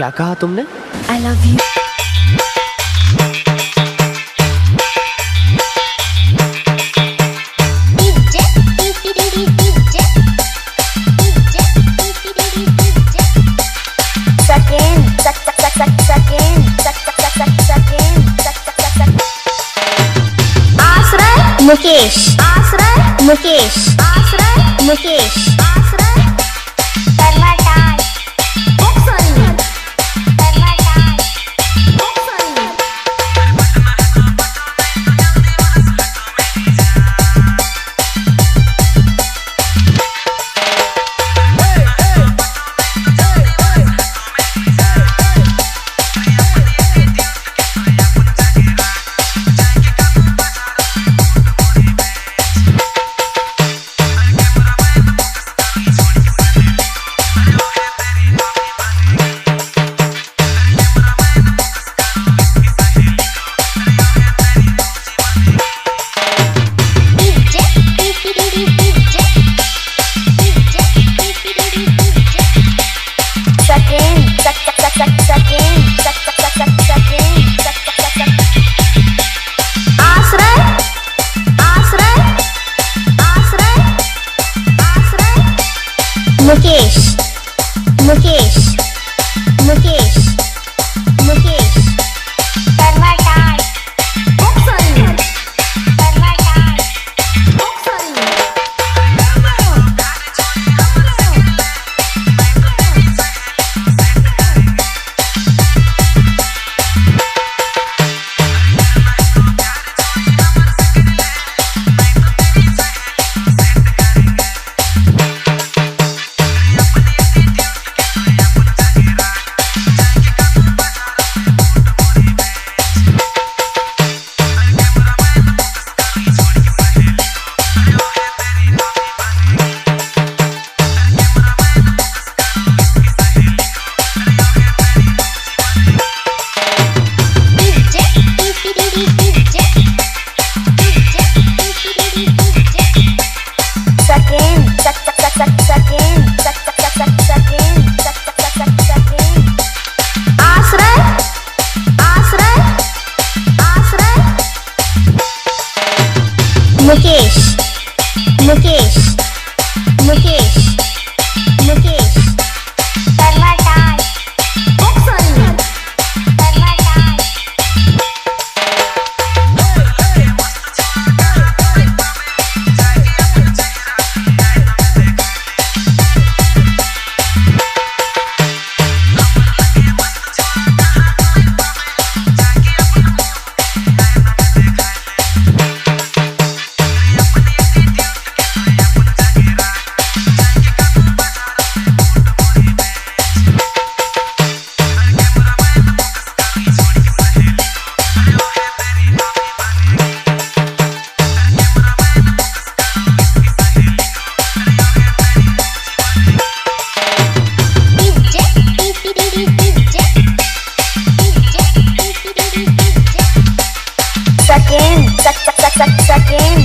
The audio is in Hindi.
क्या कहा तुमने? आई लव यू मुकेश आश्रय मुकेश आश्रय मुकेश मुकेश मुकेश मुकेश second